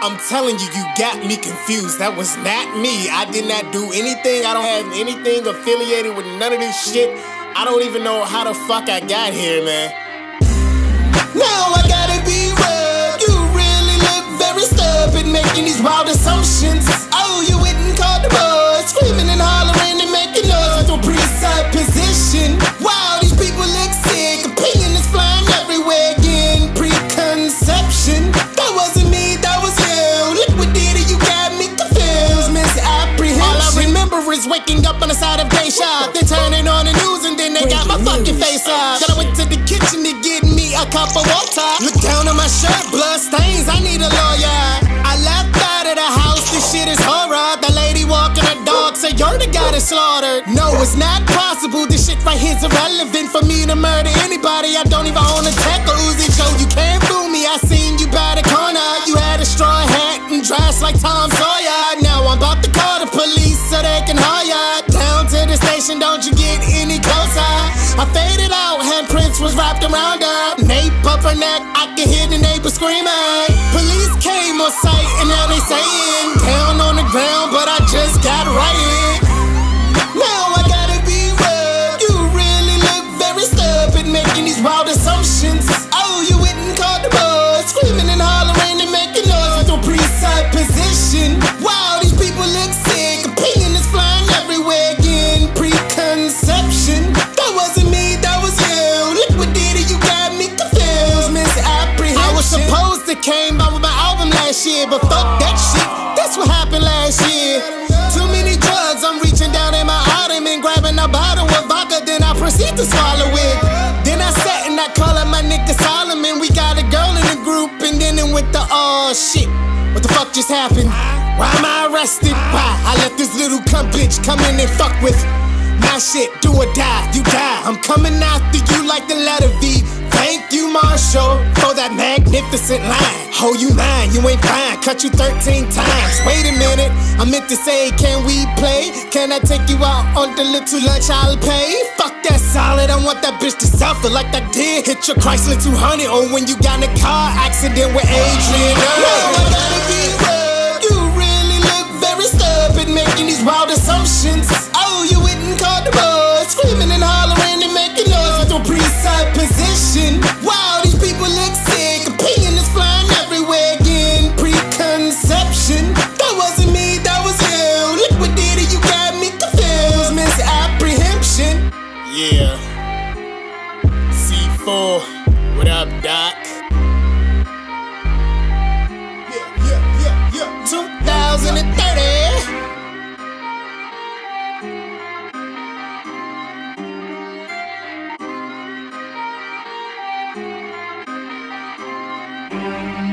I'm telling you, you got me confused. That was not me. I did not do anything. I don't have anything affiliated with none of this shit. I don't even know how the fuck I got here, man. On the side of day shop, turning on the news, and then they got my fucking face up. Then I went to the kitchen to get me a cup of water. Look down on my shirt, blood stains. I need a lawyer. I left out of the house. This shit is horror. The lady walking her dog said you're the guy that slaughtered. No, it's not possible. This shit right here's irrelevant for me to murder anybody. I don't even own a tech Uzi. Joe, you can't fool me. I seen you by the corner. You had a straw hat and dressed like Tom Sawyer. Station. Don't you get any closer? I faded out. Handprints was wrapped around her. Nape up her neck. I can hear the neighbor screaming. Police came on site and now they saying supposed came out with my album last year, but fuck that shit. That's what happened last year. Too many drugs, I'm reaching down in my ottoman, grabbing a bottle of vodka, then I proceed to swallow it. Then I sat and I call up my nigga Solomon. We got a girl in the group, and then it went to oh shit. What the fuck just happened? Why am I arrested? Why? I let this little cunt bitch come in and fuck with my shit. Do or die, you die. I'm coming after you like the letter magnificent line. Oh, you lying, you ain't fine. Cut you 13 times. Wait a minute, I meant to say, can we play? Can I take you out on the little lunch I'll pay? Fuck that solid, I want that bitch to suffer like I did. Hit your Chrysler 200 or when you got in a car accident with Adrian. Now I gotta be real. You really look very stupid making these wild assumptions. Oh, you and called the boys, screaming and hollering and making noise with a presupposition. Wow, C4, what up, Doc? Yeah, yeah, yeah, yeah. 2030. Thank